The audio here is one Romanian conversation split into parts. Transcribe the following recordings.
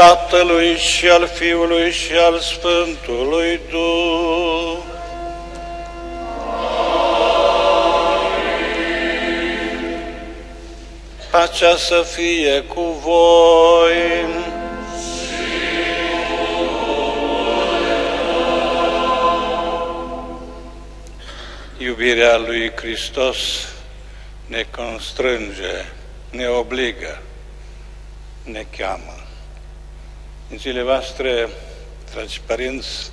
În numele Tatălui și al Fiului și al Sfântului Duh. Pacea să fie cu voi. Iubirea lui Hristos ne constrânge, ne obligă, ne cheamă. În zilele voastre, dragi părinți,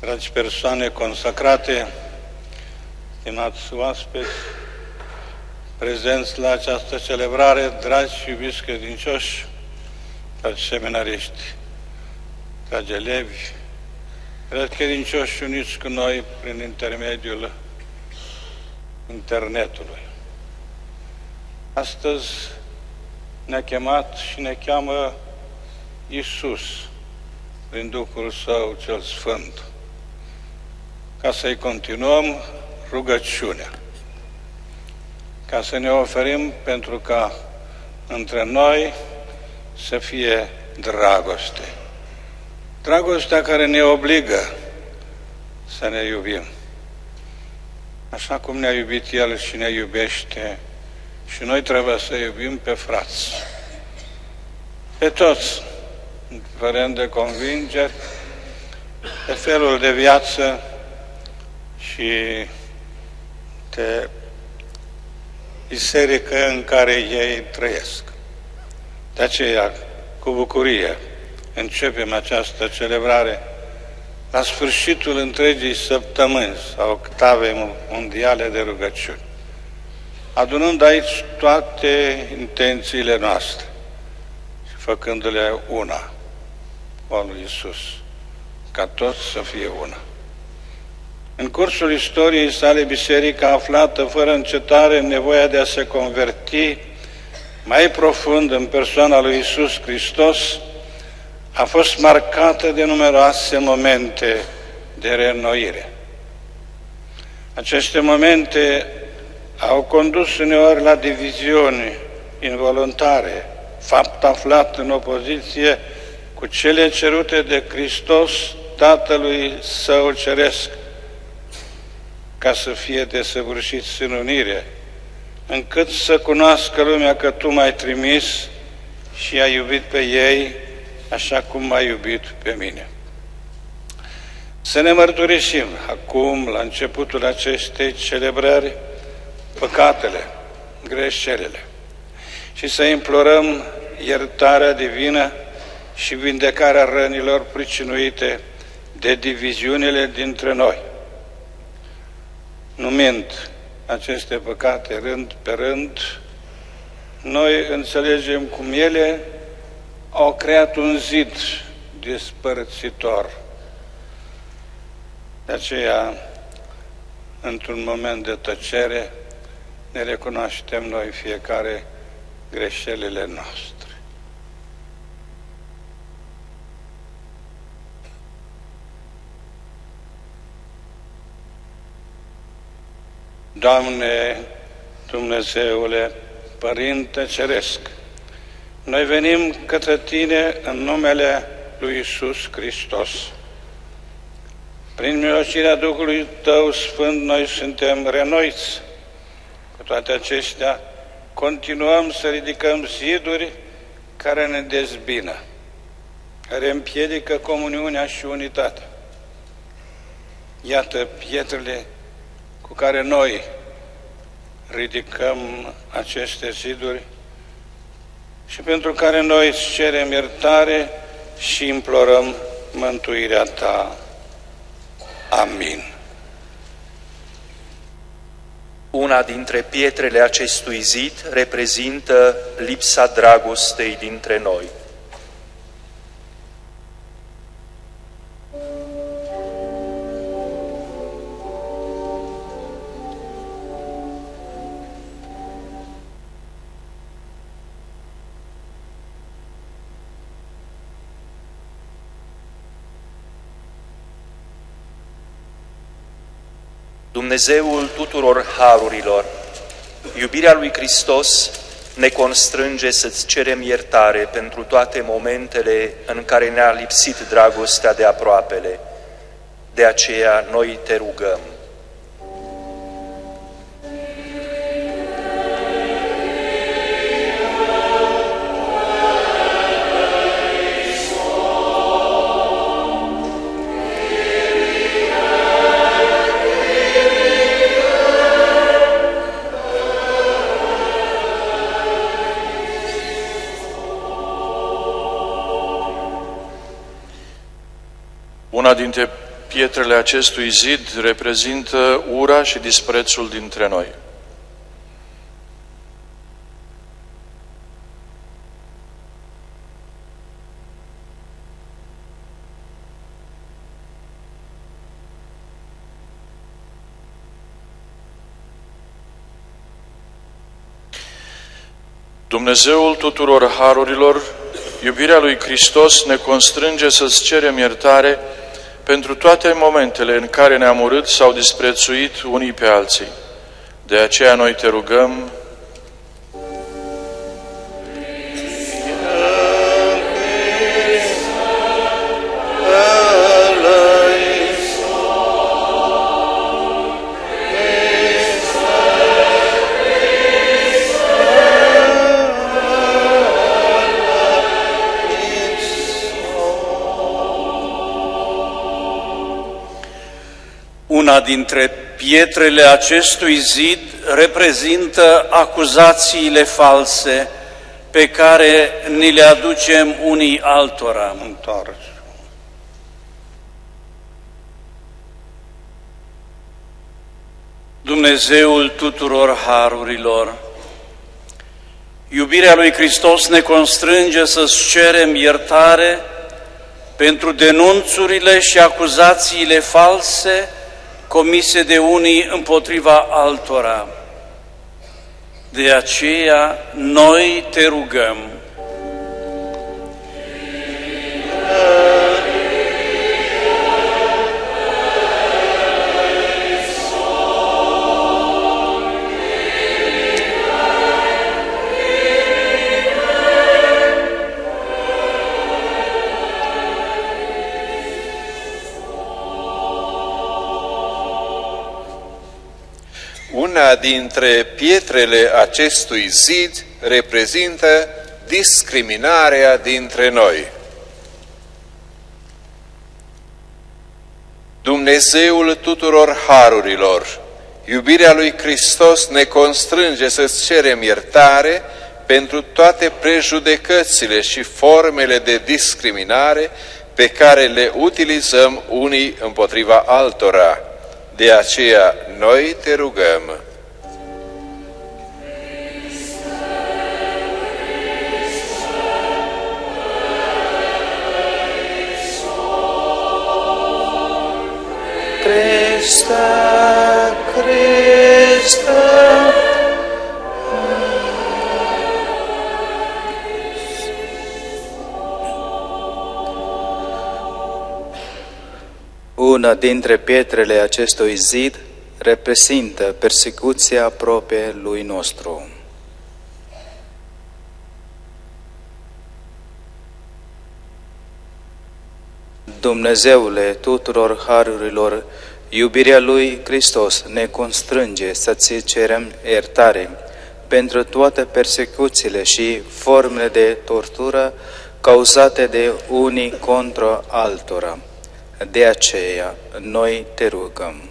dragi persoane consacrate, stimați oaspeți, prezenți la această celebrare, dragi și iubiți credincioși, dragi seminariști, dragi elevi, dragi credincioși uniți cu noi prin intermediul internetului. Astăzi ne-a chemat și ne cheamă Iisus prin Duhul Său cel Sfânt, ca să-i continuăm rugăciunea, ca să ne oferim pentru ca între noi să fie dragoste. Dragostea care ne obligă să ne iubim. Așa cum ne-a iubit El și ne iubește și noi trebuie să iubim pe frați, pe toți, indiferent de convingeri, pe felul de viață și de biserică în care ei trăiesc. De aceea, cu bucurie, începem această celebrare la sfârșitul întregii săptămâni sau octavei mondiale de rugăciuni, adunând aici toate intențiile noastre și făcându-le una cu al lui Isus, ca toți să fie una. În cursul istoriei sale, biserica aflată fără încetare nevoia de a se converti mai profund în persoana lui Isus Hristos, a fost marcată de numeroase momente de reînnoire. Aceste momente au condus uneori la diviziuni involuntare, fapt aflat în opoziție cu cele cerute de Hristos, Tatălui Său Ceresc, ca să fie desăvârșiți în unire, încât să cunoască lumea că Tu m-ai trimis și ai iubit pe ei așa cum m-ai iubit pe mine. Să ne mărturisim acum, la începutul acestei celebrări, păcatele, greșelile și să implorăm iertarea divină și vindecarea rănilor pricinuite de diviziunile dintre noi. Numind aceste păcate rând pe rând, noi înțelegem cum ele au creat un zid despărțitor. De aceea, într-un moment de tăcere, ne recunoaștem noi fiecare greșelile noastre. Doamne, Dumnezeule, Părinte Ceresc, noi venim către Tine în numele lui Isus Hristos. Prin milosirea Duhului Tău Sfânt, noi suntem renoiți. Cu toate acestea, continuăm să ridicăm ziduri care ne dezbină, care împiedică comuniunea și unitatea. Iată pietrele cu care noi ridicăm aceste ziduri și pentru care noi îți cerem iertare și implorăm mântuirea Ta. Amin. Una dintre pietrele acestui zid reprezintă lipsa dragostei dintre noi. Dumnezeul tuturor harurilor, iubirea lui Hristos ne constrânge să-ți cerem iertare pentru toate momentele în care ne-a lipsit dragostea de aproapele. De aceea noi te rugăm. Una dintre pietrele acestui zid reprezintă ura și disprețul dintre noi. Dumnezeul tuturor harurilor, iubirea lui Hristos ne constrânge să-ți cerem iertare pentru toate momentele în care ne-am urât sau disprețuit unii pe alții. De aceea noi te rugăm, Una dintre pietrele acestui zid reprezintă acuzațiile false pe care ni le aducem unii altora. Întoarce. Dumnezeul tuturor harurilor, iubirea lui Hristos ne constrânge să-ți cerem iertare pentru denunțurile și acuzațiile false comise de unii împotriva altora. De aceea noi te rugăm. Una dintre pietrele acestui zid reprezintă discriminarea dintre noi. Dumnezeul tuturor harurilor, iubirea lui Hristos ne constrânge să-ți cerem iertare pentru toate prejudecățile și formele de discriminare pe care le utilizăm unii împotriva altora. De aceea noi te rugăm. Una dintre pietrele acestui zid reprezintă persecuția apropie lui nostru. Dumnezeule tuturor harurilor, iubirea lui Hristos ne constrânge să-ți cerem iertare pentru toate persecuțiile și formele de tortură cauzate de unii contra altora. De aceea, noi te rugăm.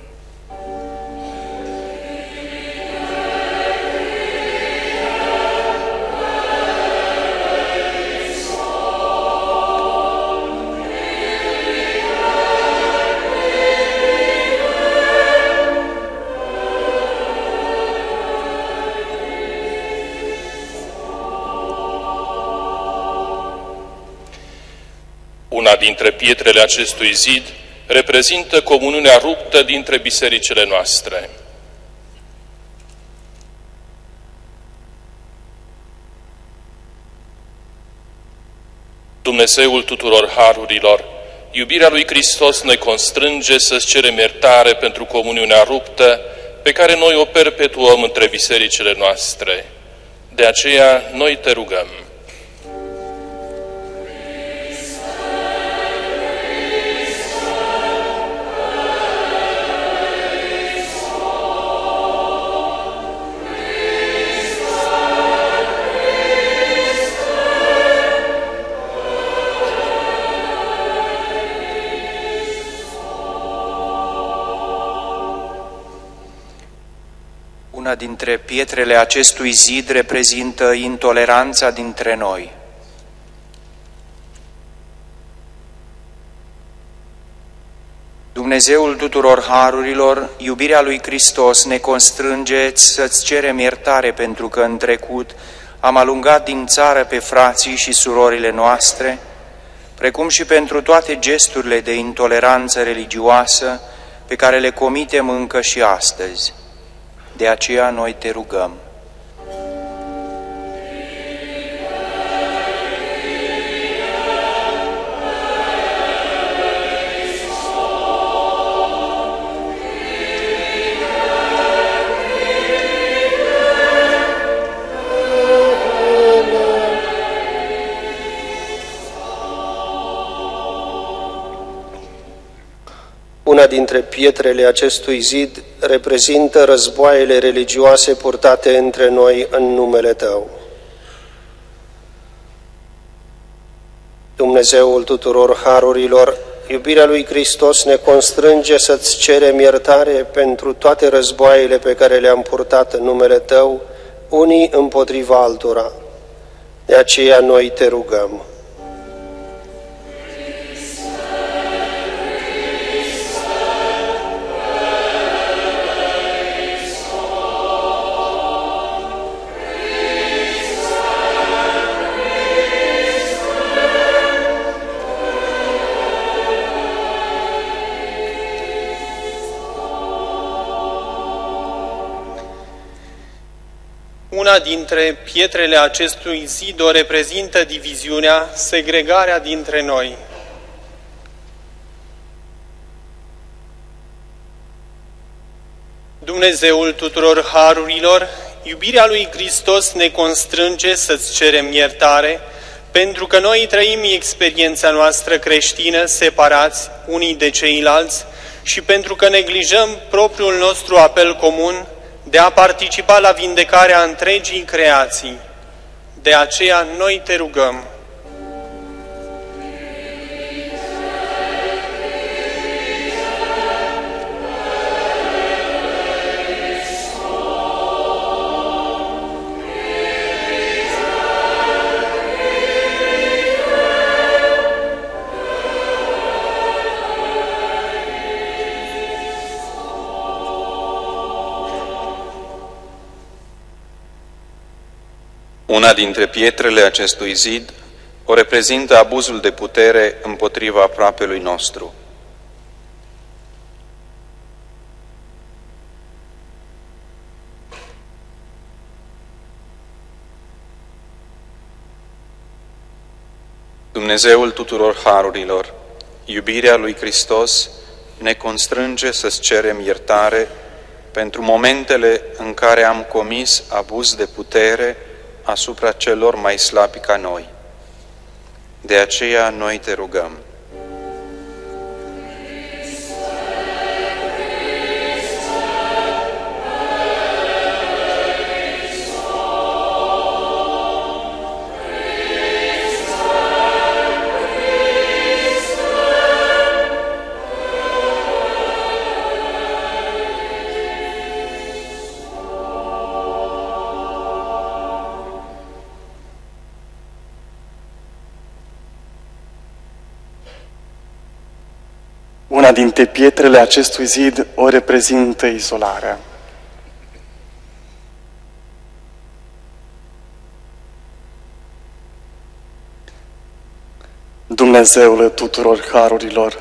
Una dintre pietrele acestui zid reprezintă comuniunea ruptă dintre bisericile noastre. Dumnezeul tuturor harurilor, iubirea lui Hristos ne constrânge să-ți cerem iertare pentru comuniunea ruptă pe care noi o perpetuăm între bisericile noastre. De aceea noi te rugăm. Una dintre pietrele acestui zid reprezintă intoleranța dintre noi. Dumnezeul tuturor harurilor, iubirea lui Hristos ne constrânge să-ți cerem iertare pentru că în trecut am alungat din țară pe frații și surorile noastre, precum și pentru toate gesturile de intoleranță religioasă pe care le comitem încă și astăzi. De aceea noi te rugăm. Una dintre pietrele acestui zid reprezintă războaiele religioase purtate între noi în numele Tău. Dumnezeul tuturor harurilor, iubirea lui Hristos ne constrânge să-ți cerem iertare pentru toate războaiele pe care le-am purtat în numele Tău, unii împotriva altora. De aceea noi te rugăm. Una dintre pietrele acestui zid o reprezintă diviziunea, segregarea dintre noi. Dumnezeul tuturor harurilor, iubirea lui Hristos ne constrânge să-ți cerem iertare, pentru că noi trăim experiența noastră creștină separați unii de ceilalți și pentru că neglijăm propriul nostru apel comun de a participa la vindecarea întregii creații. De aceea noi te rugăm. Una dintre pietrele acestui zid o reprezintă abuzul de putere împotriva aproapelui nostru. Dumnezeul tuturor harurilor, iubirea lui Hristos ne constrânge să-ți cerem iertare pentru momentele în care am comis abuz de putere asupra celor mai slabi ca noi. De aceea noi te rugăm. Dintre pietrele acestui zid o reprezintă izolarea. Dumnezeule tuturor harurilor,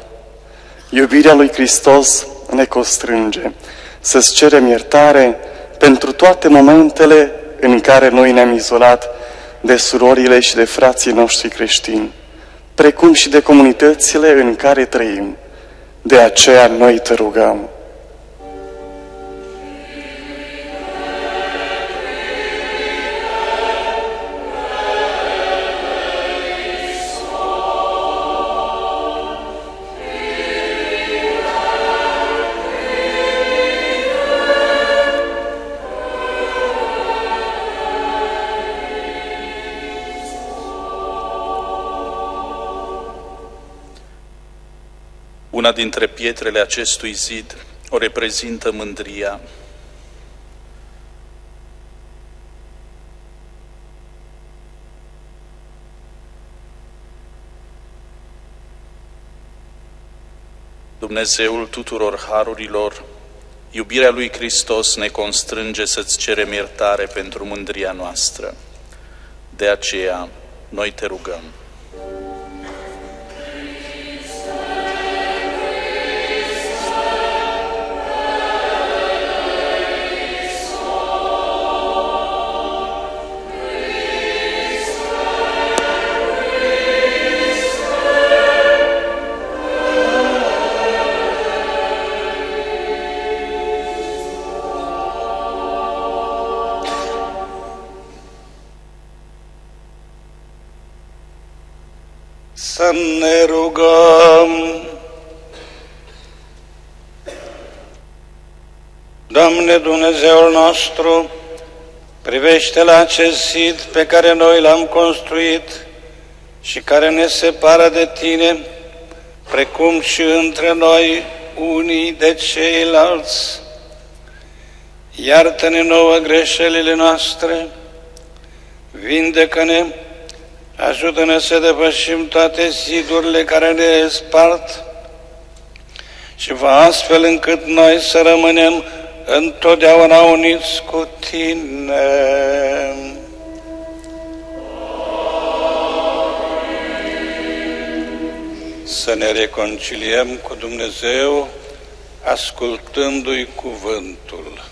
iubirea lui Hristos ne constrânge să-ți cerem iertare pentru toate momentele în care noi ne-am izolat de surorile și de frații noștri creștini, precum și de comunitățile în care trăim. De aceea noi te rugăm. Una dintre pietrele acestui zid o reprezintă mândria. Dumnezeul tuturor harurilor, iubirea lui Hristos ne constrânge să-ți cerem iertare pentru mândria noastră. De aceea, noi te rugăm. Doamne Dumnezeul nostru, privește la acest zid pe care noi l-am construit și care ne separă de Tine, precum și între noi unii de ceilalți. Iartă-ne nouă greșelile noastre, vindecă-ne, Ajută-ne să depășim toate zidurile care ne spart și va astfel încât noi să rămânem întotdeauna uniți cu Tine. Să ne reconciliem cu Dumnezeu ascultându-i cuvântul.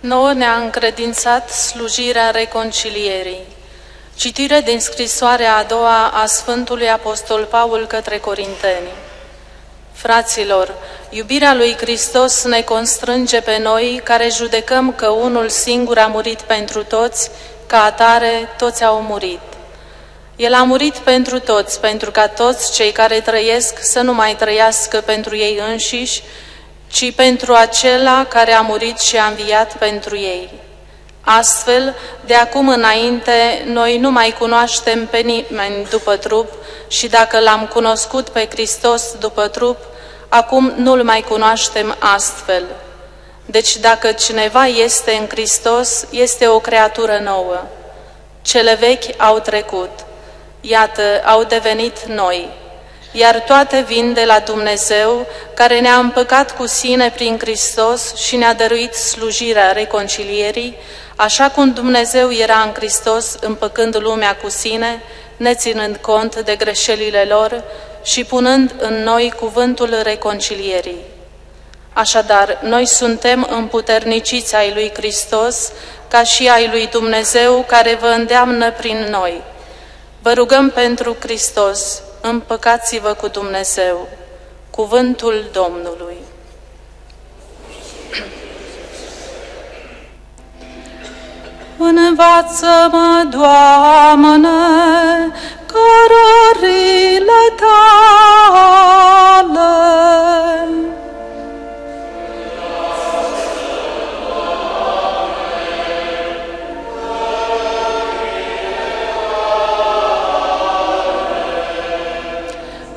Nouă ne-a încredințat slujirea reconcilierii. Citire din scrisoarea a doua a Sfântului Apostol Paul către Corinteni. Fraților, iubirea lui Hristos ne constrânge pe noi care judecăm că unul singur a murit pentru toți, ca atare toți au murit. El a murit pentru toți, pentru ca toți cei care trăiesc să nu mai trăiască pentru ei înșiși, ci pentru acela care a murit și a înviat pentru ei. Astfel, de acum înainte, noi nu mai cunoaștem pe nimeni după trup și dacă l-am cunoscut pe Hristos după trup, acum nu-l mai cunoaștem astfel. Deci dacă cineva este în Hristos, este o creatură nouă. Cele vechi au trecut, iată, au devenit noi iar toate vin de la Dumnezeu, care ne-a împăcat cu sine prin Hristos și ne-a dăruit slujirea reconcilierii, așa cum Dumnezeu era în Hristos împăcând lumea cu sine, neținând cont de greșelile lor și punând în noi cuvântul reconcilierii. Așadar, noi suntem împuterniciți ai lui Hristos, ca și ai lui Dumnezeu care vă îndeamnă prin noi. Vă rugăm pentru Hristos, împăcați-vă cu Dumnezeu. Cuvântul Domnului. Învață-mă, Doamne, cărările tale.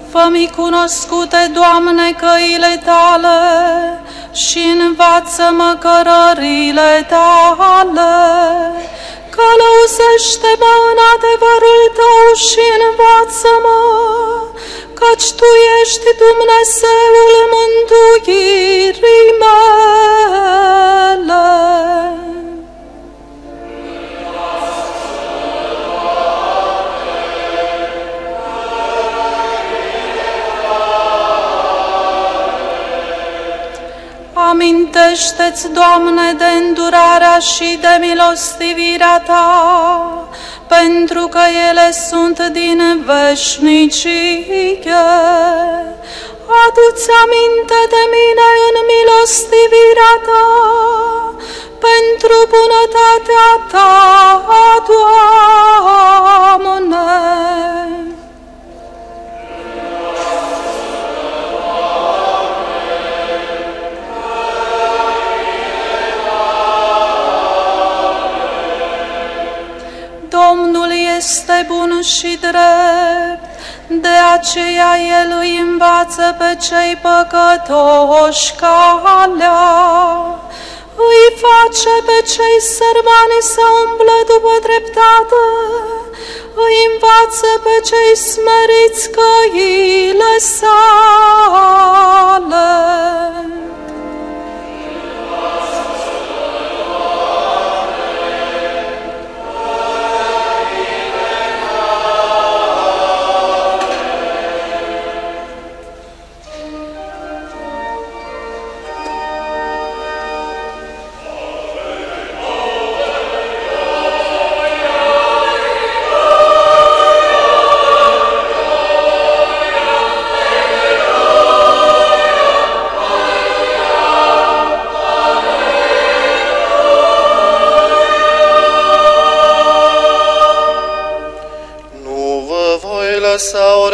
Fă-mi cunoscute, Doamne, căile Tale și învață-mă cărările Tale. Călăuzește-mă în adevărul Tău și învață-mă, căci Tu ești Dumnezeul mântuirii mele. Amintește-ți, Doamne, de îndurarea și de milostivirea Ta, pentru că ele sunt din veșnicie. Adu-ți aminte de mine în milostivirea Ta, pentru bunătatea Ta, Doamne. Cei păcătoși calea, îi face pe cei sărmani să umblă după dreptate, îi învață pe cei smeriți căile sale.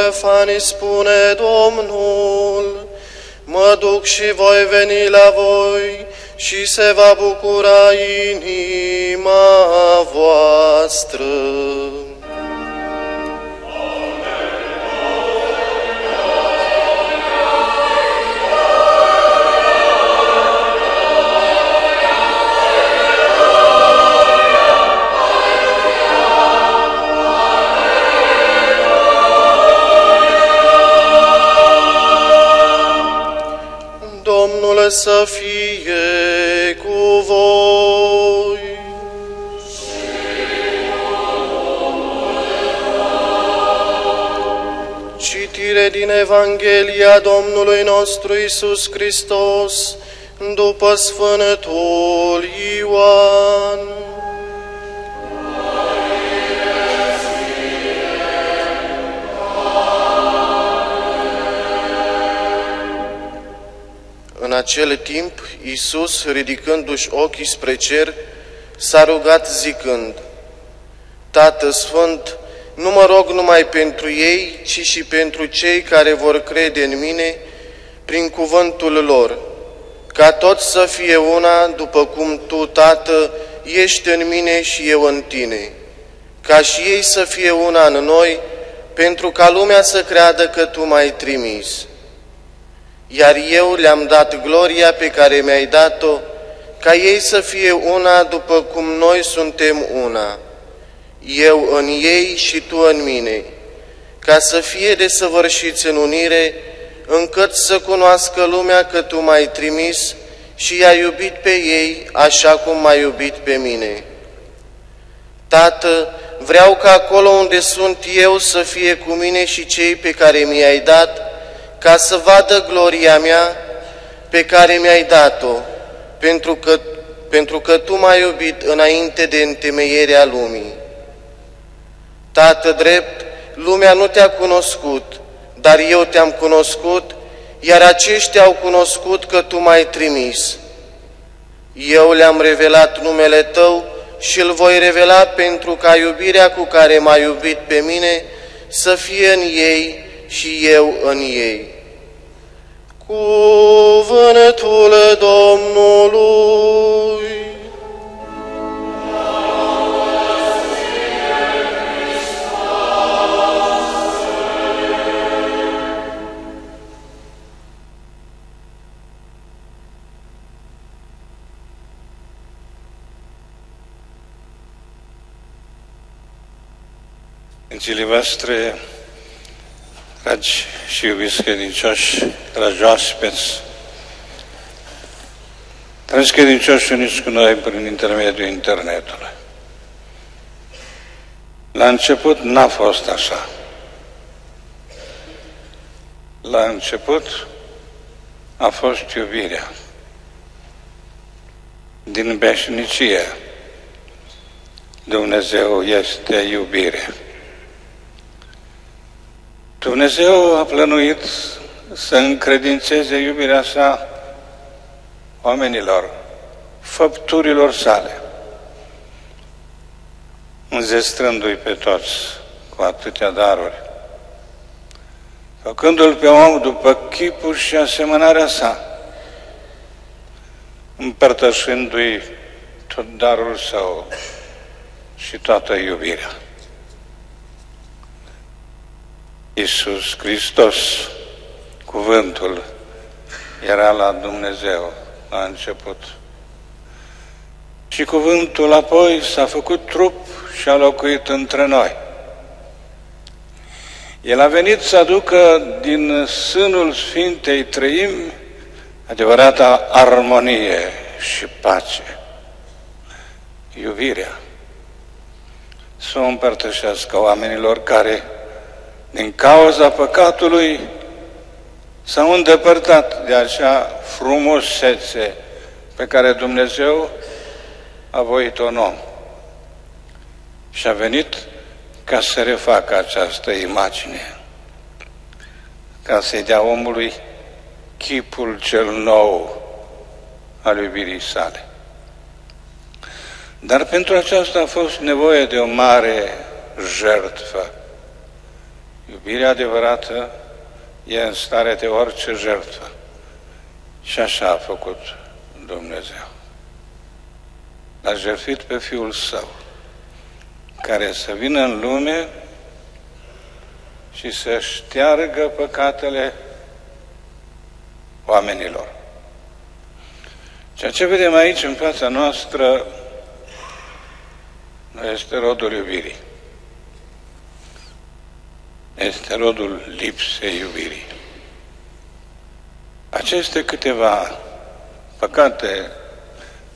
Lăsa orfani, spune Domnul, mă duc și voi veni la voi și se va bucura inima voastră. Să fie cu voi. Citire din Evanghelia Domnului nostru Isus Hristos după Sfânătul Ioan. Acel timp, Iisus, ridicându-și ochii spre cer, s-a rugat zicând, Tată Sfânt, nu mă rog numai pentru ei, ci și pentru cei care vor crede în mine prin cuvântul lor, ca toți să fie una, după cum Tu, Tată, ești în mine și eu în Tine, ca și ei să fie una în noi, pentru ca lumea să creadă că Tu m-ai trimis iar eu le-am dat gloria pe care mi-ai dat-o, ca ei să fie una după cum noi suntem una, eu în ei și tu în mine, ca să fie desăvârșiți în unire, încât să cunoască lumea că tu m-ai trimis și i-ai iubit pe ei așa cum m-ai iubit pe mine. Tată, vreau ca acolo unde sunt eu să fie cu mine și cei pe care mi-ai dat, ca să vadă gloria mea pe care mi-ai dat-o, pentru că, pentru că Tu m-ai iubit înainte de întemeierea lumii. Tată drept, lumea nu te-a cunoscut, dar eu te-am cunoscut, iar aceștia au cunoscut că Tu m-ai trimis. Eu le-am revelat numele Tău și îl voi revela pentru ca iubirea cu care m-ai iubit pe mine să fie în ei și eu în ei. Cuvântul Domnului. În zilele voastre, dragi și iubiți credincioși, dragi oaspeți, dragi credincioși uniți cu noi prin intermediul internetului. La început n-a fost așa. La început a fost iubirea. Din veșnicie Dumnezeu este iubire. Dumnezeu a plănuit să încredințeze iubirea sa oamenilor, făpturilor sale, înzestrându-i pe toți cu atâtea daruri, făcându-l pe om după chipul și asemănarea sa, împărtășindu-i tot darul său și toată iubirea. Iisus Hristos, cuvântul, era la Dumnezeu la început. Și cuvântul apoi s-a făcut trup și a locuit între noi. El a venit să aducă din sânul Sfintei Trăimi adevărata armonie și pace, iubirea, să o împărtășească oamenilor care, din cauza păcatului, s-au îndepărtat de acea frumusețe pe care Dumnezeu a voit-o în om. Și a venit ca să refacă această imagine, ca să-i dea omului chipul cel nou al iubirii sale. Dar pentru aceasta a fost nevoie de o mare jertfă. Iubirea adevărată e în stare de orice jertfă. Și așa a făcut Dumnezeu. L-a jertfit pe Fiul Său, care să vină în lume și să șteargă păcatele oamenilor. Ceea ce vedem aici în fața noastră nu este rodul iubirii. Este rodul lipsei iubirii. Aceste câteva păcate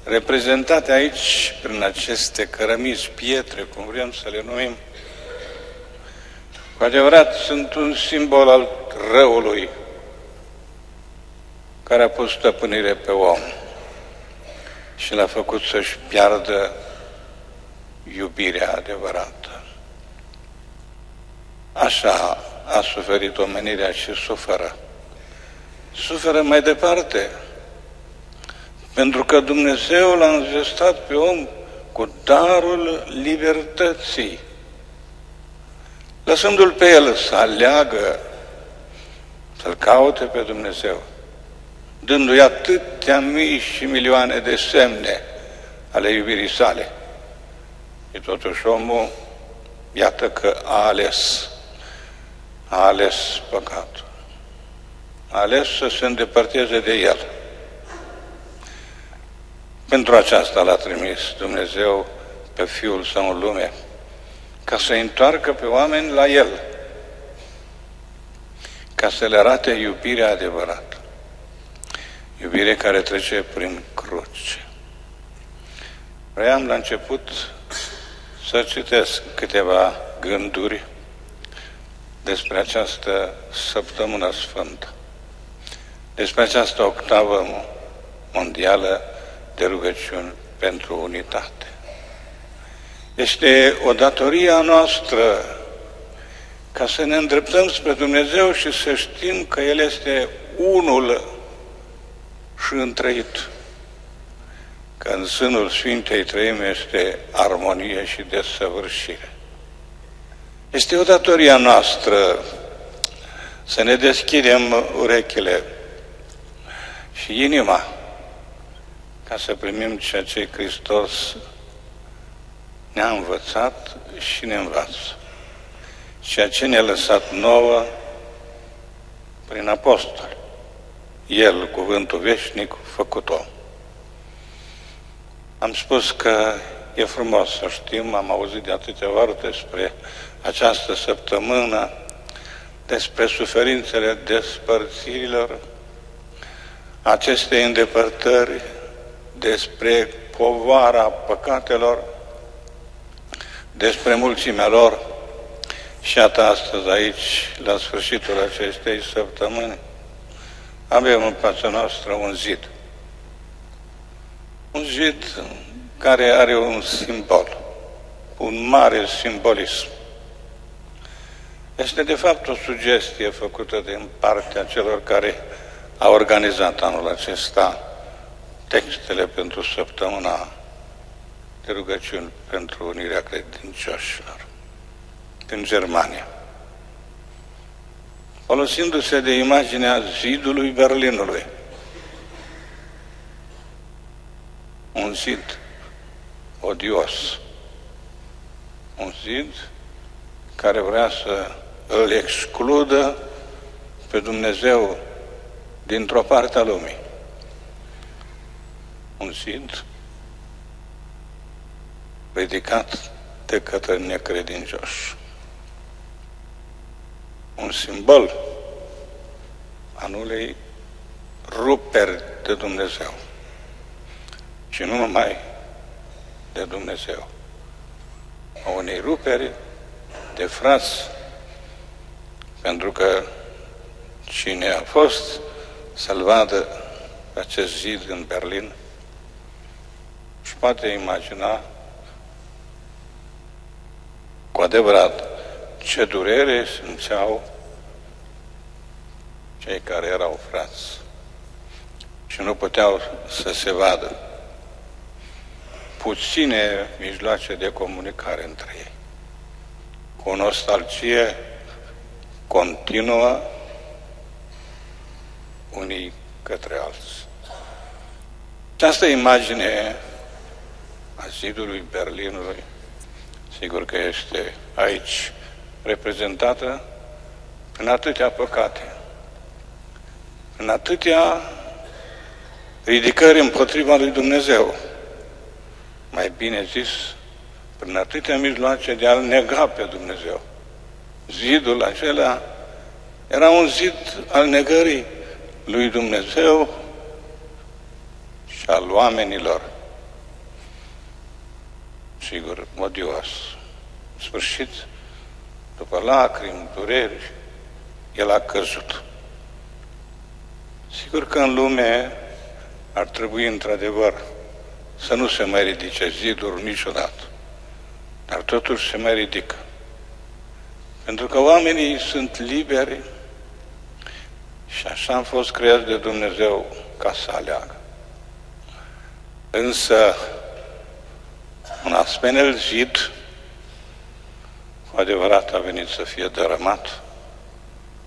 reprezentate aici prin aceste cărămizi, pietre, cum vrem să le numim, cu adevărat sunt un simbol al răului care a pus stăpânire pe om și l-a făcut să-și piardă iubirea adevărată. Așa a suferit omenirea și suferă. Suferă mai departe, pentru că Dumnezeu l-a înzestat pe om cu darul libertății, lăsându-l pe el să aleagă, să-L caute pe Dumnezeu dându-i atâtea mii și milioane de semne ale iubirii sale. Și totuși omul, iată că a ales, a ales păcatul. A ales să se îndepărteze de el. Pentru aceasta l-a trimis Dumnezeu pe Fiul Său în lume, ca să întoarcă pe oameni la El, ca să le arate iubirea adevărată. Iubire care trece prin cruce. Vreau la început să citesc câteva gânduri despre această săptămână sfântă, despre această octavă mondială de rugăciuni pentru unitate. Este o datorie a noastră ca să ne îndreptăm spre Dumnezeu și să știm că El este unul și întrăit că în sânul Sfintei Trăim este armonie și desăvârșire. Este o datoria noastră să ne deschidem urechile și inima ca să primim ceea ce Hristos ne-a învățat și ne învață. Ceea ce ne-a lăsat nouă prin apostoli. El, cuvântul veșnic, făcut om. Am spus că e frumos să știm, am auzit de atâtea ori despre această săptămână, despre suferințele despărțirilor, aceste îndepărtări, despre povara păcatelor, despre mulțimea lor și atât astăzi aici, la sfârșitul acestei săptămâni, avem în fața noastră un zid. Un zid care are un simbol, un mare simbolism. Este de fapt o sugestie făcută din partea celor care au organizat anul acesta textele pentru săptămâna de rugăciuni pentru unirea credincioșilor din Germania folosindu-se de imaginea zidului Berlinului. Un zid odios. Un zid care vrea să îl excludă pe Dumnezeu dintr-o parte a lumii. Un zid ridicat de către necredincioși. Un simbol anulei ruperi de Dumnezeu. Și nu numai de Dumnezeu. A unei ruperi de frați, pentru că cine a fost să-l vadă pe acest zid în Berlin, și poate imagina cu adevărat ce durere simțeau cei care erau frați și nu puteau să se vadă puține mijloace de comunicare între ei. Cu o nostalgie continuă unii către alții. Această imagine a zidului Berlinului, sigur că este aici reprezentată în atâtea păcate, în atâtea ridicări împotriva lui Dumnezeu, mai bine zis, prin atâtea mijloace de a-L nega pe Dumnezeu. Zidul acela era un zid al negării lui Dumnezeu și al oamenilor. Sigur, modios. Sfârșit, după lacrimi, dureri, el a căzut. Sigur că în lume ar trebui într-adevăr să nu se mai ridice ziduri niciodată. Dar totuși se mai ridică. Pentru că oamenii sunt liberi și așa am fost creați de Dumnezeu ca să aleagă. Însă, un asemenea zid, cu adevărat a venit să fie dărâmat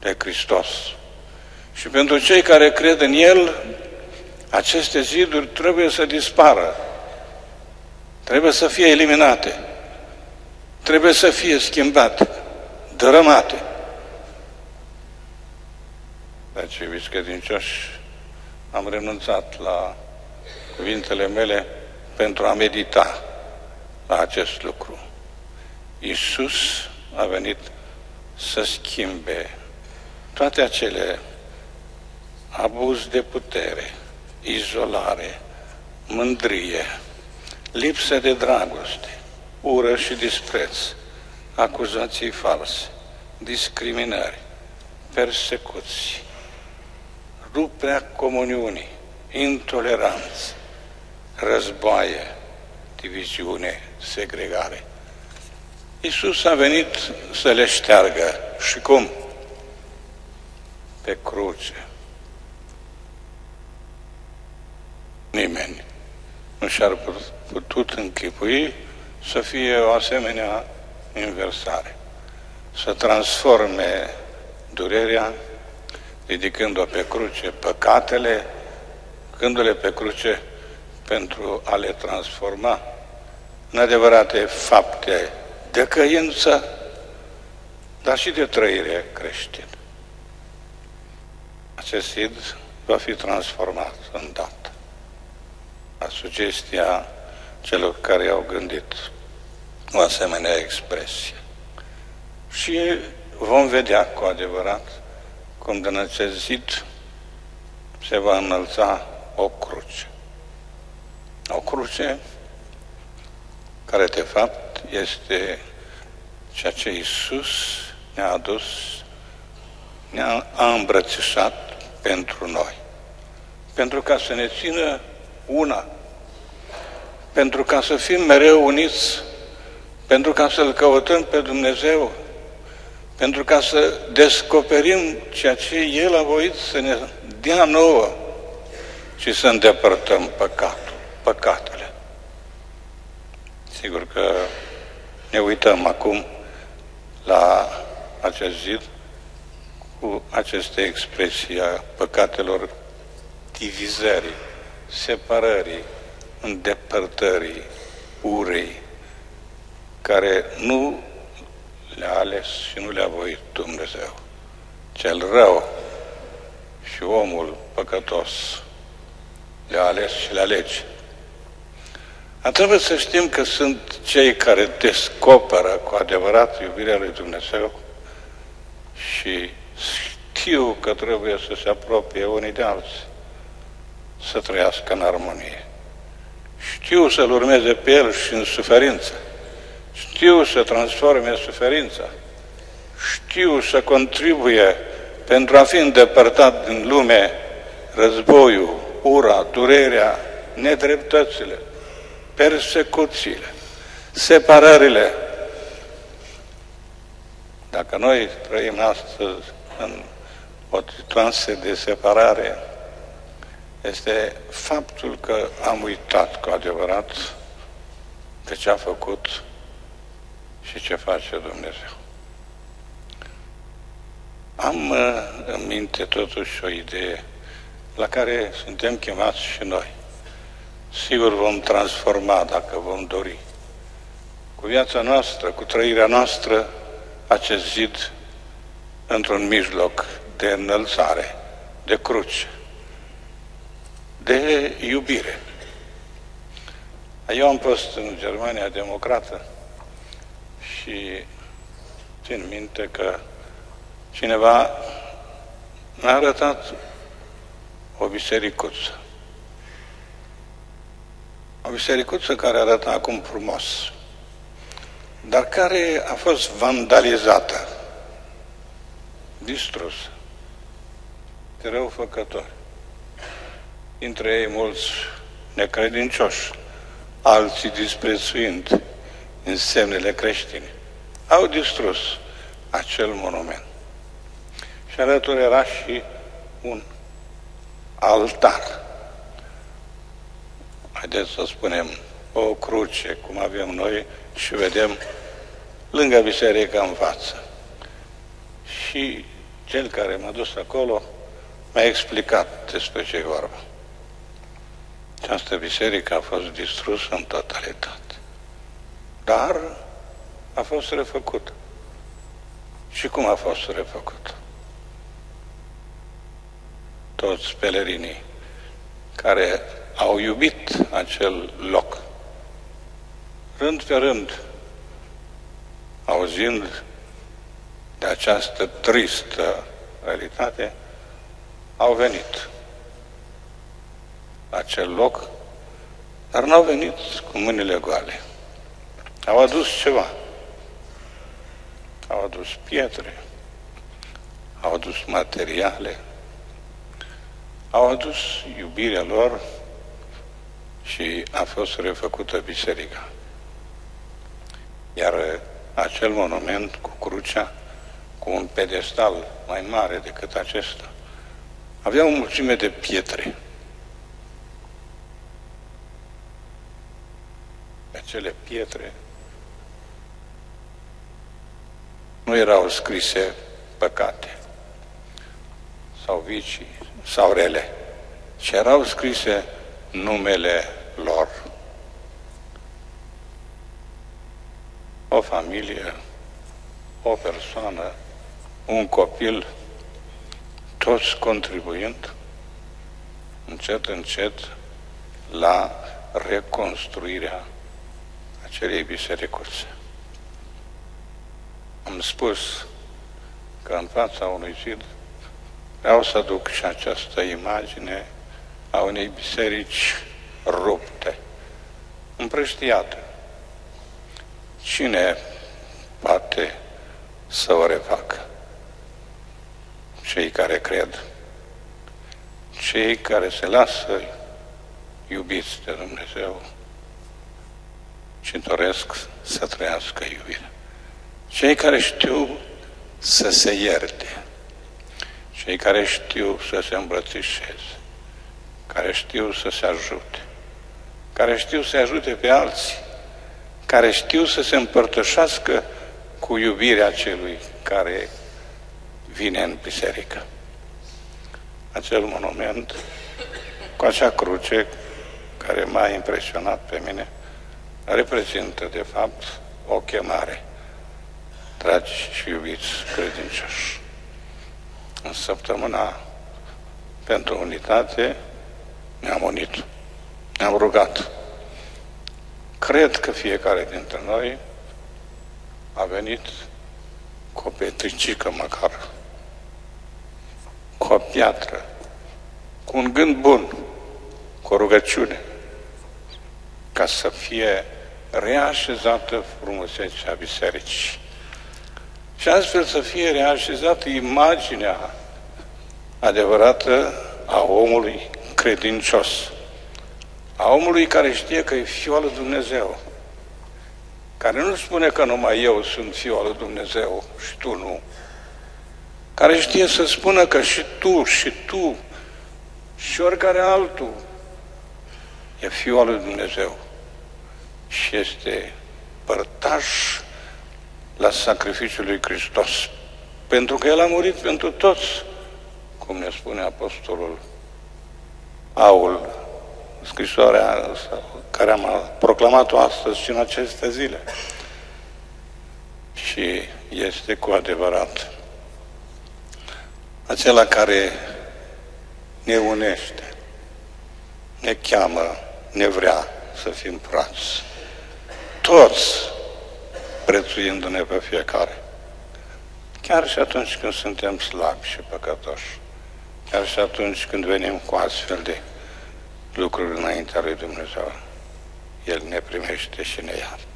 de Hristos. Și pentru cei care cred în El, aceste ziduri trebuie să dispară, trebuie să fie eliminate, trebuie să fie schimbate, dărâmate. Deci, iubiți credincioși, am renunțat la cuvintele mele pentru a medita la acest lucru. Iisus a venit să schimbe toate acele abuz de putere, izolare, mândrie, lipsă de dragoste, ură și dispreț, acuzații false, discriminări, persecuții, ruperea comuniunii, intoleranță, războaie, diviziune, segregare. Iisus a venit să le șteargă. Și cum? Pe cruce. Nimeni nu și-ar putut închipui să fie o asemenea inversare. Să transforme durerea, ridicând-o pe cruce, păcatele, cându-le pe cruce pentru a le transforma în adevărate fapte de căință, dar și de trăire creștină. Acest sid va fi transformat îndată la sugestia celor care au gândit o asemenea expresie. Și vom vedea cu adevărat cum din acest zid se va înălța o cruce. O cruce care de fapt este ceea ce Iisus ne-a adus, ne-a îmbrățișat pentru noi. Pentru ca să ne țină una, pentru ca să fim mereu uniți, pentru ca să-L căutăm pe Dumnezeu, pentru ca să descoperim ceea ce El a voit să ne dea nouă și să îndepărtăm păcatul, păcatele. Sigur că ne uităm acum la acest zid cu aceste expresii a păcatelor divizării, separării, îndepărtării, urei, care nu le-a ales și nu le-a voit Dumnezeu. Cel rău și omul păcătos le-a ales și le alege. Trebuie să știm că sunt cei care descoperă cu adevărat iubirea lui Dumnezeu și știu că trebuie să se apropie unii de alții, să trăiască în armonie. Știu să-L urmeze pe El și în suferință. Știu să transforme suferința. Știu să contribuie pentru a fi îndepărtat din lume războiul, ura, durerea, nedreptățile, persecuțiile, separările. Dacă noi trăim astăzi în o situație de separare, este faptul că am uitat cu adevărat de ce a făcut și ce face Dumnezeu. Am uh, în minte totuși o idee la care suntem chemați și noi. Sigur vom transforma dacă vom dori. Cu viața noastră, cu trăirea noastră, acest zid într-un mijloc de înălțare, de cruce, de iubire. Eu am fost în Germania democrată și țin minte că cineva mi-a arătat o bisericuță. O bisericuță care arăta acum frumos, dar care a fost vandalizată, distrusă de răufăcători. Între ei mulți necredincioși, alții disprețuind însemnele creștine. Au distrus acel monument. Și alături era și un altar. Haideți să spunem o cruce, cum avem noi, și vedem lângă biserică în față. Și cel care m-a dus acolo mi-a explicat despre ce vorba. Această biserică a fost distrusă în totalitate. Dar a fost refăcută. Și cum a fost refăcută? Toți pelerinii care au iubit acel loc, rând pe rând, auzind de această tristă realitate, au venit la acel loc, dar n-au venit cu mâinile goale. Au adus ceva. Au adus pietre, au adus materiale, au adus iubirea lor și a fost refăcută biserica. Iar acel monument cu crucea, cu un pedestal mai mare decât acesta, avea o mulțime de pietre. Pe acele pietre nu erau scrise păcate sau vicii sau rele, ci erau scrise numele lor. O familie, o persoană, un copil, toți contribuind încet, încet la reconstruirea acelei bisericuțe. Am spus că în fața unui zid vreau să duc și această imagine a unei biserici rupte, împrăștiate. Cine poate să o refacă? cei care cred, cei care se lasă iubiți de Dumnezeu și doresc să trăiască iubirea. Cei care știu să se ierte, cei care știu să se îmbrățișeze, care știu să se ajute, care știu să ajute pe alții, care știu să se împărtășească cu iubirea celui care vine în biserică. Acel monument cu acea cruce care m-a impresionat pe mine reprezintă, de fapt, o chemare dragi și iubiți credincioși. În săptămâna pentru unitate ne-am unit, ne-am rugat. Cred că fiecare dintre noi a venit cu o petricică măcar, cu o piatră, cu un gând bun, cu o rugăciune, ca să fie reașezată frumusețea bisericii. Și astfel să fie reașezată imaginea adevărată a omului credincios, a omului care știe că e Fiul al lui Dumnezeu, care nu spune că numai eu sunt Fiul al lui Dumnezeu și tu nu, care știe să spună că și tu, și tu, și oricare altul e Fiul al lui Dumnezeu. Și este părtaș la sacrificiul lui Hristos. Pentru că El a murit pentru toți, cum ne spune Apostolul Aul, scrisoarea care am proclamat-o astăzi și în aceste zile. Și este cu adevărat acela care ne unește, ne cheamă, ne vrea să fim frați. Toți prețuindu-ne pe fiecare. Chiar și atunci când suntem slabi și păcătoși. Chiar și atunci când venim cu astfel de lucruri înaintea lui Dumnezeu. El ne primește și ne iartă.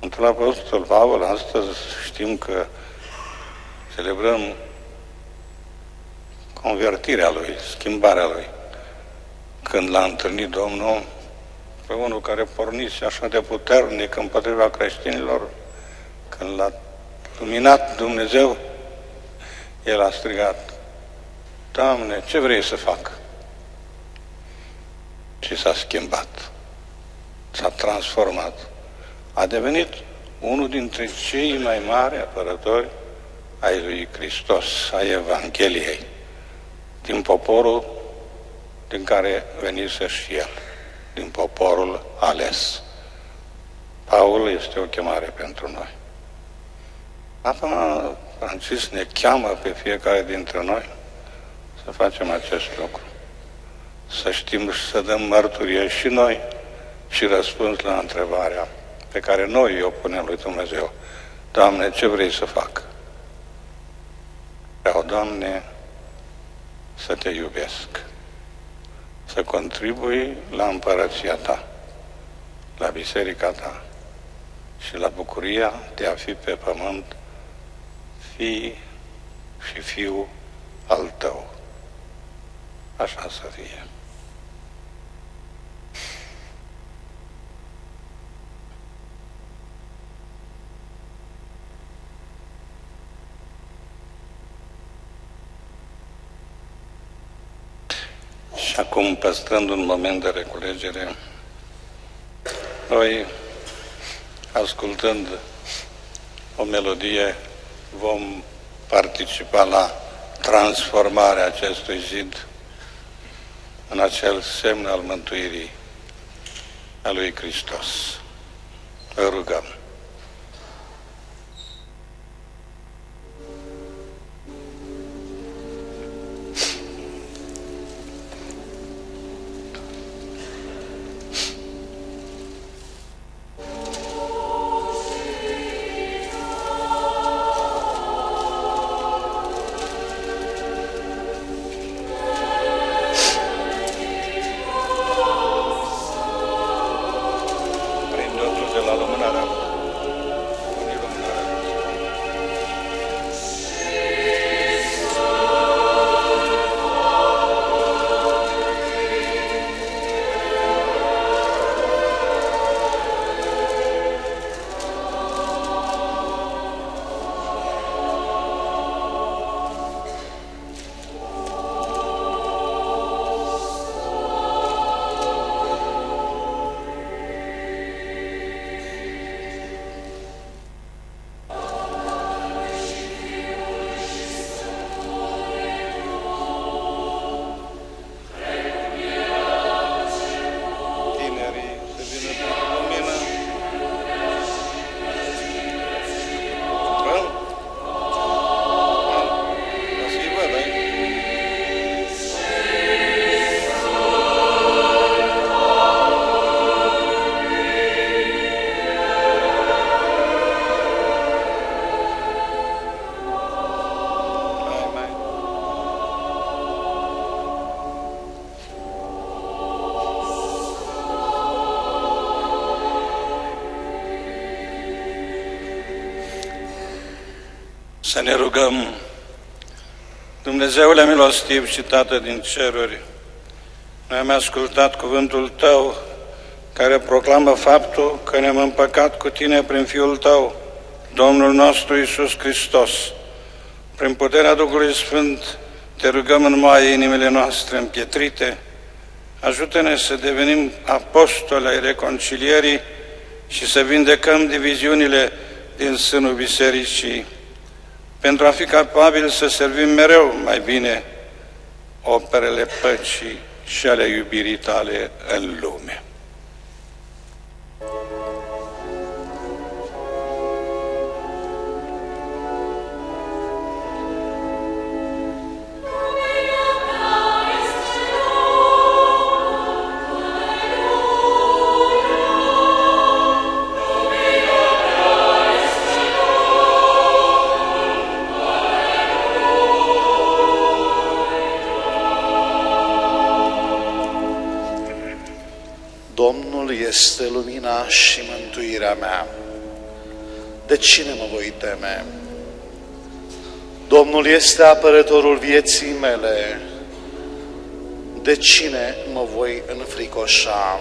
Într-un apostol Pavel, astăzi știm că celebrăm convertirea lui, schimbarea lui. Când l-a întâlnit Domnul, pe unul care pornise așa de puternic împotriva creștinilor, când l-a luminat Dumnezeu, el a strigat, Doamne, ce vrei să fac? Și s-a schimbat, s-a transformat. A devenit unul dintre cei mai mari apărători ai lui Hristos, ai Evangheliei, din poporul din care venise și el din poporul ales. Paul este o chemare pentru noi. Papa Francis ne cheamă pe fiecare dintre noi să facem acest lucru. Să știm și să dăm mărturie și noi și răspuns la întrebarea pe care noi o punem lui Dumnezeu. Doamne, ce vrei să fac? Vreau, Doamne, să te iubesc să contribui la împărăția ta, la biserica ta și la bucuria de a fi pe pământ fi și fiu al tău. Așa să fie. Și acum, păstrând un moment de reculegere, noi, ascultând o melodie, vom participa la transformarea acestui zid în acel semn al mântuirii a lui Hristos. Îl rugăm. Dumnezeule milostiv și Tată din ceruri, noi am ascultat cuvântul Tău care proclamă faptul că ne-am împăcat cu Tine prin Fiul Tău, Domnul nostru Isus Hristos. Prin puterea Duhului Sfânt te rugăm în mai inimile noastre împietrite, ajută-ne să devenim apostoli ai reconcilierii și să vindecăm diviziunile din sânul Bisericii, pentru a fi capabili să servim mereu mai bine operele păcii și ale iubirii tale în lume. Este lumina și mântuirea mea. De cine mă voi teme? Domnul este apărătorul vieții mele. De cine mă voi înfricoșa?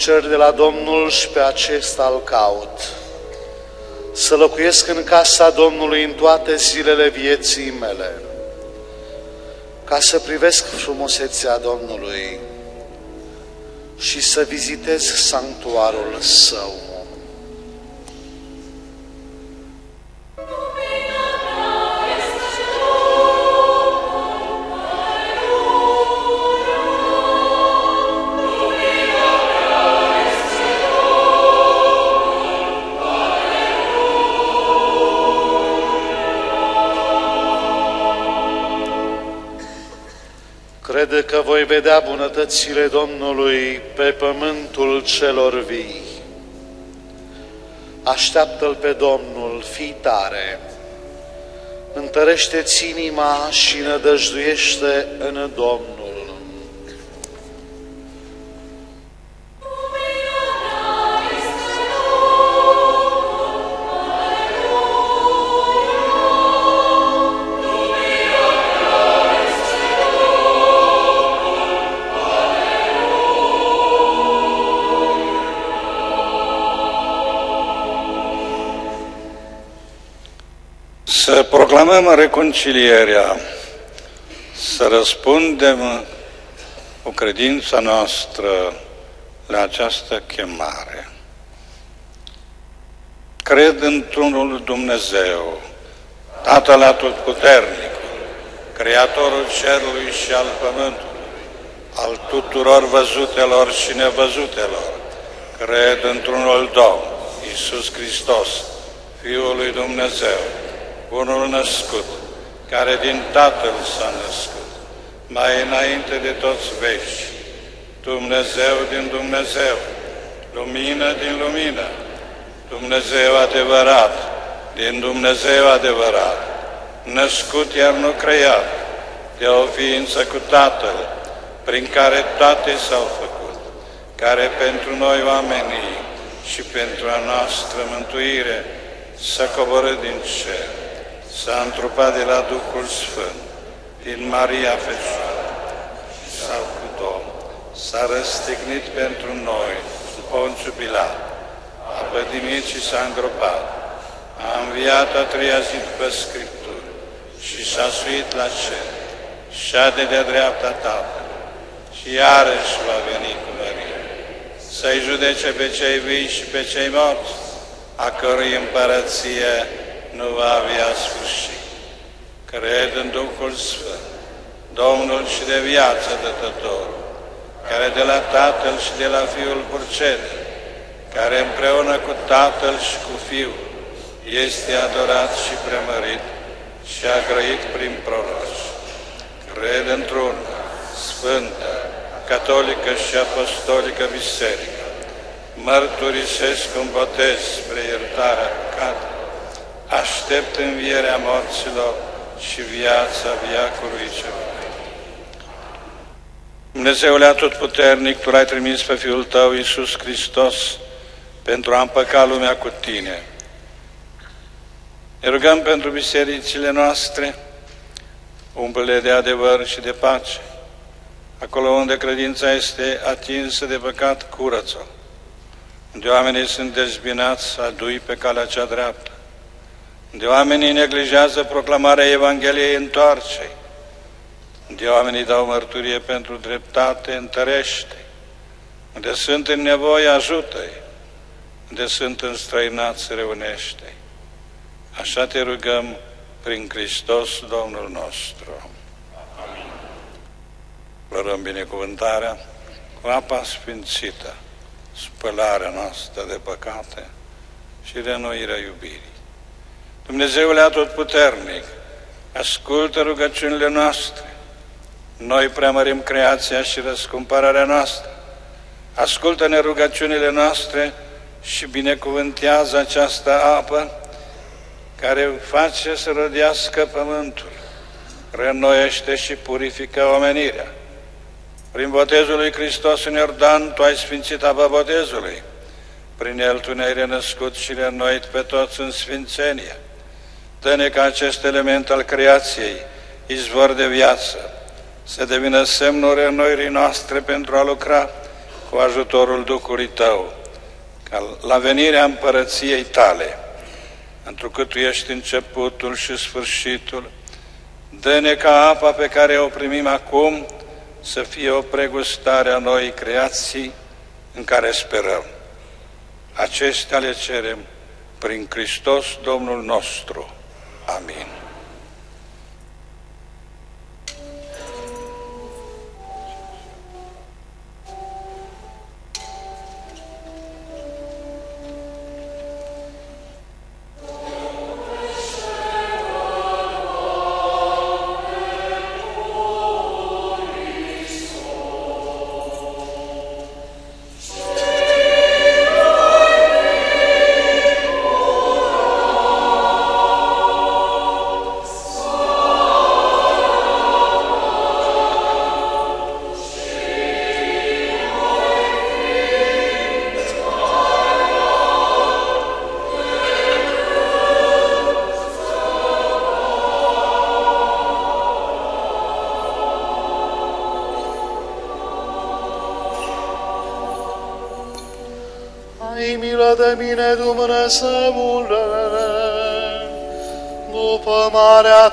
Cer de la Domnul și pe acesta îl caut. Să locuiesc în casa Domnului în toate zilele vieții mele, ca să privesc frumusețea Domnului și să vizitez sanctuarul Său. Crede că voi vedea bunătățile Domnului pe pământul celor vii. Așteaptă-L pe Domnul, fii tare, întărește-ți inima și nădăjduiește în Domnul. Proclamăm reconcilierea, să răspundem cu credința noastră la această chemare. Cred într-unul Dumnezeu, Tatăl Atotputernic, Creatorul Cerului și al Pământului, al tuturor văzutelor și nevăzutelor. Cred într-unul Domn, Iisus Hristos, Fiul lui Dumnezeu, unul născut, care din Tatăl s-a născut, mai înainte de toți vești, Dumnezeu din Dumnezeu, lumină din lumină, Dumnezeu adevărat, din Dumnezeu adevărat, născut iar nu creat, de o ființă cu Tatăl, prin care toate s-au făcut, care pentru noi oamenii și pentru a noastră mântuire s-a coborât din cer, s-a întrupat de la Duhul Sfânt, din Maria Fecioară, s-a făcut om, s-a răstignit pentru noi, Ponciu Pilat, a pătimit și s-a îngropat, a înviat a treia zi după Scripturi și s-a suit la cer, șade de dreapta Tatălui și iarăși va veni cu mărie, să-i judece pe cei vii și pe cei morți, a cărui împărăție nu va avea sfârșit. Cred în Duhul Sfânt, Domnul și de viață dătătorul, care de la Tatăl și de la Fiul purcede, care împreună cu Tatăl și cu Fiul este adorat și premărit și a grăit prin proroși. Cred într-una, sfântă, catolică și apostolică biserică. Mărturisesc un botez spre iertarea păcatelor. Aștept învierea morților și viața viacului celor. Dumnezeule Atotputernic, Tu l-ai trimis pe Fiul Tău, Iisus Hristos, pentru a împăca lumea cu Tine. Ne rugăm pentru bisericile noastre, umple de adevăr și de pace. Acolo unde credința este atinsă de păcat, curăță Unde oamenii sunt dezbinați, adui pe calea cea dreaptă. Unde oamenii neglijează proclamarea Evangheliei, întoarce Unde oamenii dau mărturie pentru dreptate, întărește Unde sunt în nevoie, ajută-i. Unde sunt înstrăinați, reunește Așa te rugăm prin Hristos Domnul nostru. Amin. binecuvântarea cu apa sfințită, spălarea noastră de păcate și renoirea iubirii. Dumnezeule Atotputernic, ascultă rugăciunile noastre. Noi preamărim creația și răscumpărarea noastră. Ascultă-ne rugăciunile noastre și binecuvântează această apă care face să rădească pământul, reînnoiește și purifică omenirea. Prin botezul lui Hristos în Iordan, Tu ai sfințit apa botezului. Prin el Tu ne-ai renăscut și reînnoit pe toți în sfințenie. Dă-ne ca acest element al creației, izvor de viață, să devină semnul reînnoirii noastre pentru a lucra cu ajutorul Duhului Tău, ca la venirea împărăției Tale, întrucât Tu ești începutul și sfârșitul, dă-ne ca apa pe care o primim acum să fie o pregustare a noi creații în care sperăm. Acestea le cerem prin Hristos Domnul nostru. Amin.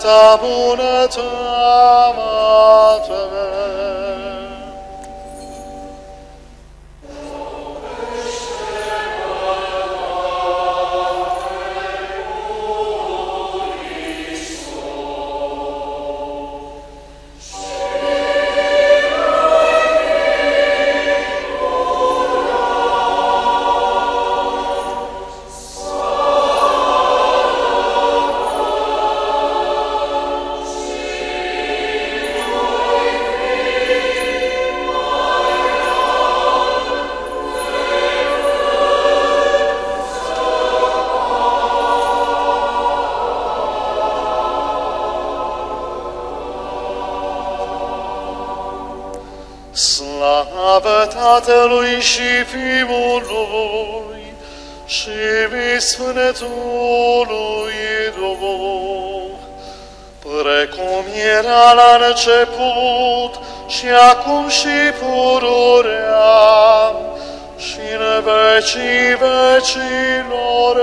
تابونة Sfântului Duh, precum era la început și acum și pururea și în vecii vecilor.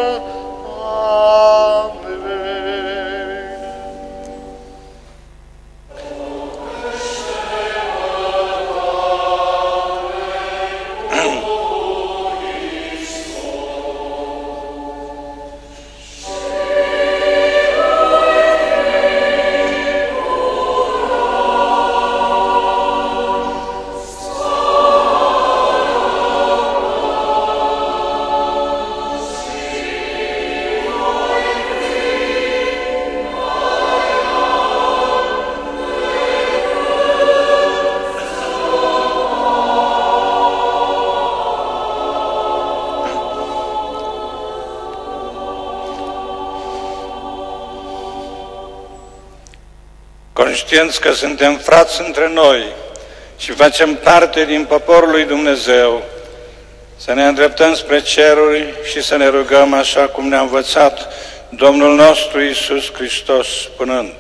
Conștienți că suntem frați între noi și facem parte din poporul lui Dumnezeu, să ne îndreptăm spre ceruri și să ne rugăm așa cum ne-a învățat Domnul nostru Iisus Hristos, spunând,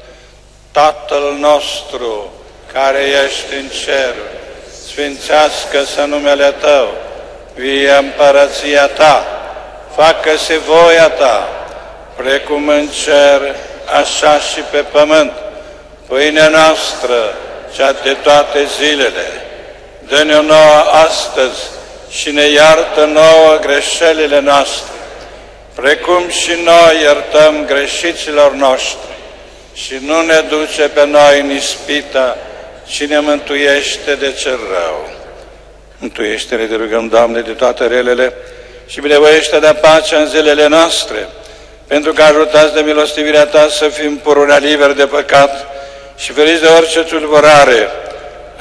Tatăl nostru care ești în cer, sfințească-să numele Tău, vie împărăția Ta, facă-se voia Ta, precum în cer, așa și pe pământ. Pâinea noastră, cea de toate zilele, dă-ne nouă astăzi și ne iartă nouă greșelile noastre, precum și noi iertăm greșiților noștri și nu ne duce pe noi în ispită, ci ne mântuiește de cel rău. Mântuiește-ne, de rugăm, Doamne, de toate relele și binevoiește de pacea în zilele noastre, pentru că ajutați de milostivirea Ta să fim pururea liber de păcat și feriți de orice tulburare,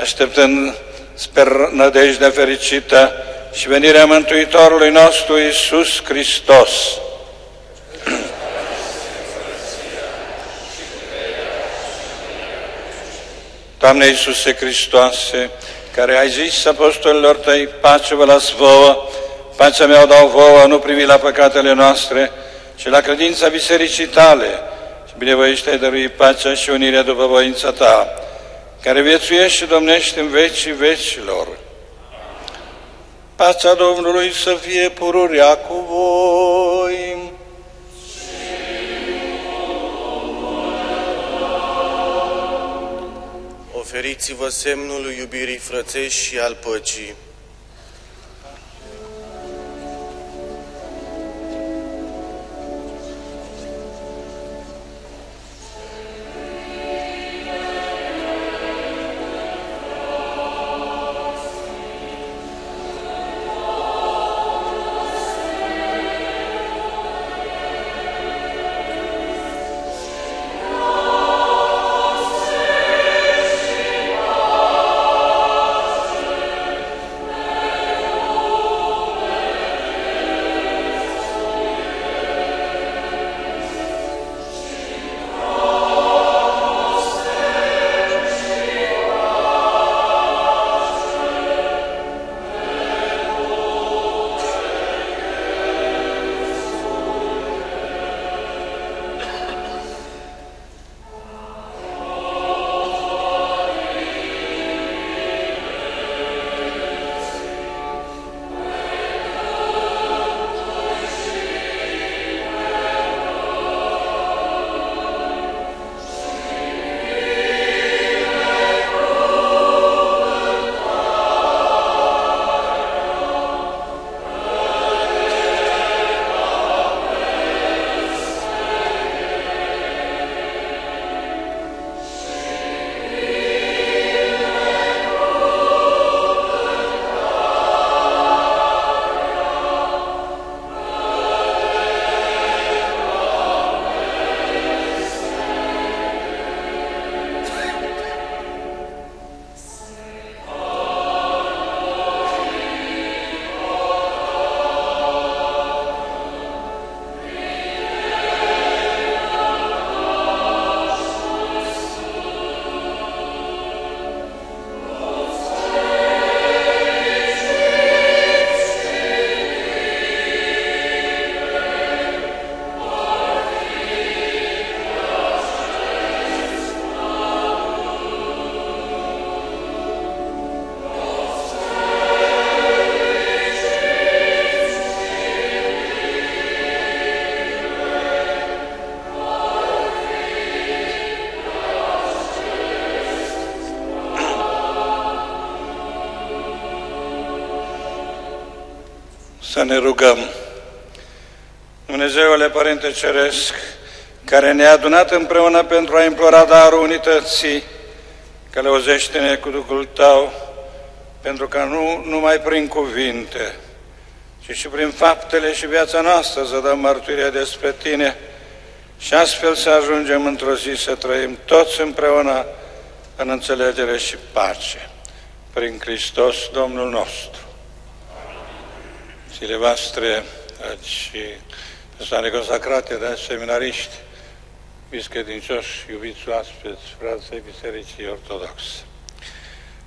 așteptând sper nădejdea fericită și venirea Mântuitorului nostru Iisus Hristos. Doamne Iisuse Hristoase, care ai zis apostolilor tăi, pace vă las vouă, pacea mea o dau vouă, nu privi la păcatele noastre, și la credința bisericii tale, și binevoiește ai dărui pacea și unirea după voința ta, care viețuiește și domnește în vecii vecilor. Pacea Domnului să fie pururea cu voi. Oferiți-vă semnul iubirii frățești și al păcii. Să ne rugăm. Dumnezeule Părinte Ceresc, care ne-a adunat împreună pentru a implora darul unității, călăuzește-ne cu Duhul Tău, pentru că nu numai prin cuvinte, ci și prin faptele și viața noastră să dăm mărturie despre Tine și astfel să ajungem într-o zi să trăim toți împreună în înțelegere și pace. Prin Hristos Domnul nostru zile voastre, dragi persoane consacrate, dragi seminariști, iubiți credincioși, iubiți oaspeți, frații Bisericii Ortodoxe.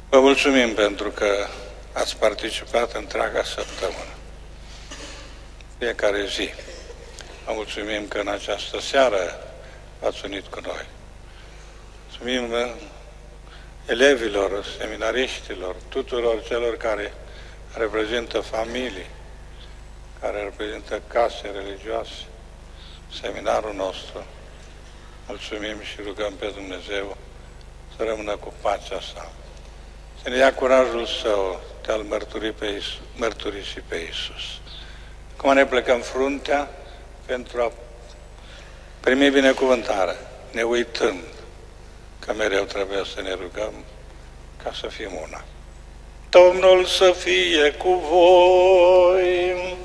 Vă mulțumim pentru că ați participat întreaga săptămână, fiecare zi. Vă mulțumim că în această seară v-ați unit cu noi. Mulțumim elevilor, seminariștilor, tuturor celor care reprezintă familii, care reprezintă case religioase, seminarul nostru. Mulțumim și rugăm pe Dumnezeu să rămână cu pacea sa. Să ne ia curajul său de a-L mărturi pe Iisus, mărturisi pe Iisus. Acum ne plecăm fruntea pentru a primi binecuvântare, ne uitând că mereu trebuie să ne rugăm ca să fim una. Domnul să fie cu voi!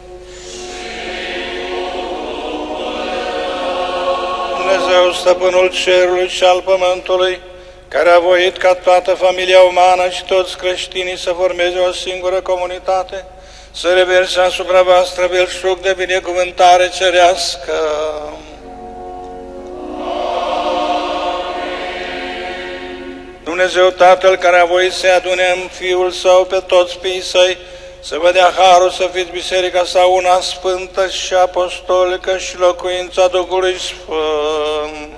Dumnezeu, Stăpânul Cerului și al Pământului, care a voit ca toată familia umană și toți creștinii să formeze o singură comunitate, să reverse asupra voastră belșug de binecuvântare cerească. Dumnezeu Tatăl care a voit să adune în Fiul Său pe toți fiii Săi, să vă dea harul să fiți biserica sa una sfântă și apostolică și locuința Duhului Sfânt.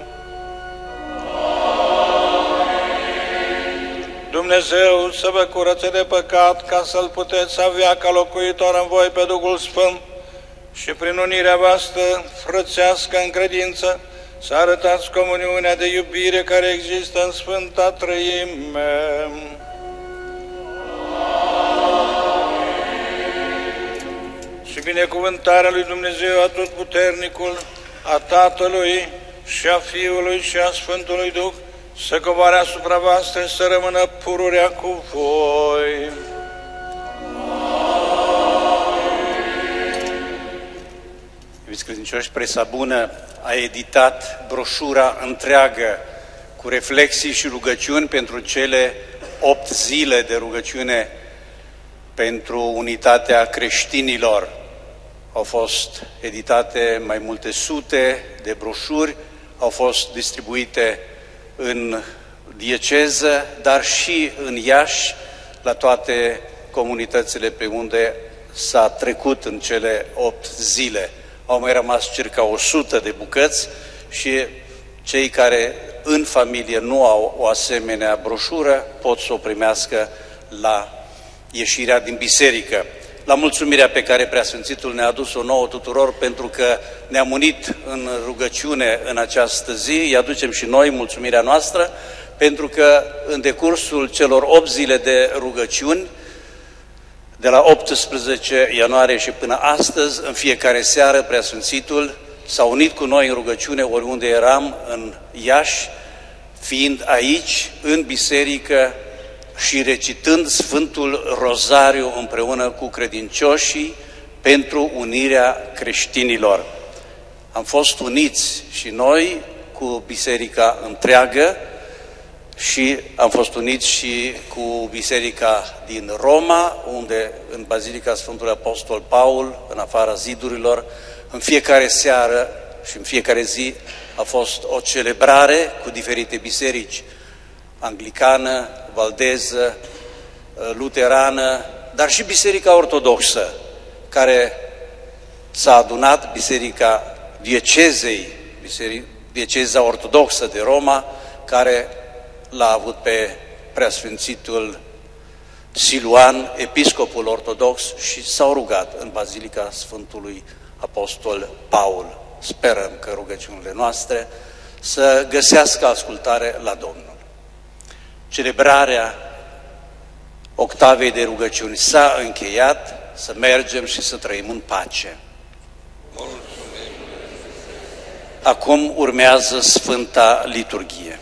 Dumnezeu să vă curățe de păcat ca să-L puteți avea ca locuitor în voi pe Duhul Sfânt și prin unirea voastră frățească în credință să arătați comuniunea de iubire care există în Sfânta Trăime. Binecuvântarea lui Dumnezeu Atotputernicul, a Tatălui și a Fiului și a Sfântului Duh, să coboare asupra voastră să rămână pururea cu voi. Iubiți credincioși, Presa Bună a editat broșura întreagă cu reflexii și rugăciuni pentru cele opt zile de rugăciune pentru unitatea creștinilor. Au fost editate mai multe sute de broșuri, au fost distribuite în dieceză, dar și în Iași, la toate comunitățile pe unde s-a trecut în cele opt zile. Au mai rămas circa 100 de bucăți și cei care în familie nu au o asemenea broșură pot să o primească la ieșirea din biserică. La mulțumirea pe care Preasfințitul ne-a adus-o nouă tuturor pentru că ne-am unit în rugăciune în această zi, îi aducem și noi mulțumirea noastră, pentru că în decursul celor 8 zile de rugăciuni, de la 18 ianuarie și până astăzi, în fiecare seară, Preasfințitul s-a unit cu noi în rugăciune oriunde eram, în Iași, fiind aici, în biserică și recitând Sfântul Rozariu împreună cu credincioșii pentru unirea creștinilor. Am fost uniți și noi cu biserica întreagă și am fost uniți și cu biserica din Roma, unde în Bazilica Sfântului Apostol Paul, în afara zidurilor, în fiecare seară și în fiecare zi a fost o celebrare cu diferite biserici, anglicană, valdeză, luterană, dar și Biserica Ortodoxă, care s-a adunat, Biserica Diecezei, Dieceza Ortodoxă de Roma, care l-a avut pe preasfințitul Siluan, episcopul ortodox, și s-au rugat în Bazilica Sfântului Apostol Paul. Sperăm că rugăciunile noastre să găsească ascultare la Domnul. Celebrarea octavei de rugăciuni s-a încheiat, să mergem și să trăim în pace. Acum urmează Sfânta Liturghie.